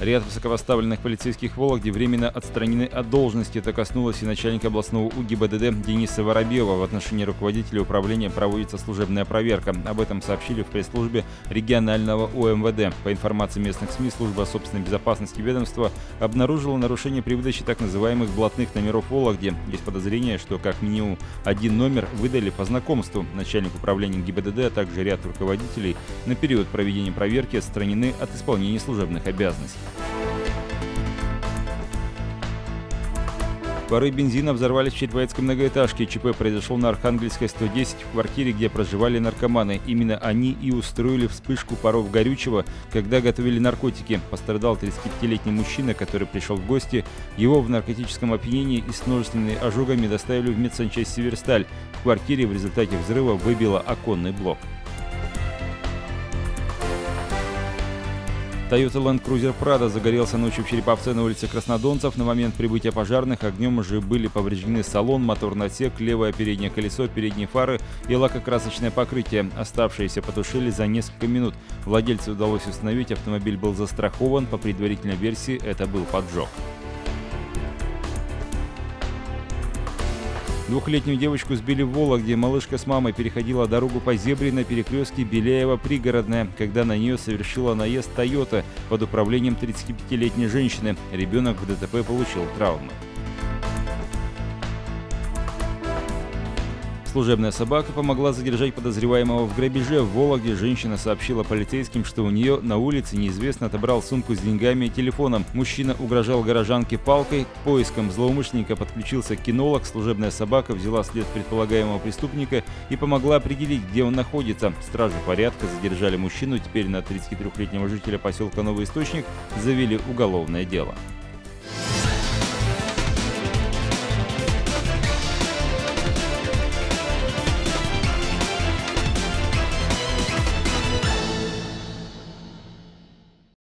Ряд высокопоставленных полицейских Вологде временно отстранены от должности. Это коснулось и начальника областного УГИБДД Дениса Воробьева. В отношении руководителя управления проводится служебная проверка. Об этом сообщили в пресс-службе регионального УМВД. По информации местных СМИ, служба собственной безопасности ведомства обнаружила нарушение при выдаче так называемых блатных номеров Вологде. Есть подозрение, что как минимум один номер выдали по знакомству. Начальник управления ГИБДД, а также ряд руководителей на период проведения проверки отстранены от исполнения служебных обязанностей. Пары бензина взорвались в Четвоецкой многоэтажке. ЧП произошел на Архангельской 110 в квартире, где проживали наркоманы. Именно они и устроили вспышку паров горючего, когда готовили наркотики. Пострадал 35-летний мужчина, который пришел в гости. Его в наркотическом опьянении и с множественными ожогами доставили в медсанчасть «Северсталь». В квартире в результате взрыва выбило оконный блок. Toyota Land Cruiser Prado загорелся ночью в Череповце на улице Краснодонцев. На момент прибытия пожарных огнем уже были повреждены салон, моторный отсек, левое переднее колесо, передние фары и лакокрасочное покрытие. Оставшиеся потушили за несколько минут. Владельцу удалось установить, автомобиль был застрахован. По предварительной версии это был поджог. Двухлетнюю девочку сбили в Вологде. Малышка с мамой переходила дорогу по зебре на перекрестке Беляева-Пригородная, когда на нее совершила наезд «Тойота» под управлением 35-летней женщины. Ребенок в ДТП получил травмы. Служебная собака помогла задержать подозреваемого в грабеже. В Вологде женщина сообщила полицейским, что у нее на улице неизвестно отобрал сумку с деньгами и телефоном. Мужчина угрожал горожанке палкой. К поискам злоумышленника подключился кинолог. Служебная собака взяла след предполагаемого преступника и помогла определить, где он находится. Стражи порядка задержали мужчину. Теперь на 33-летнего жителя поселка Новый Источник завели уголовное дело.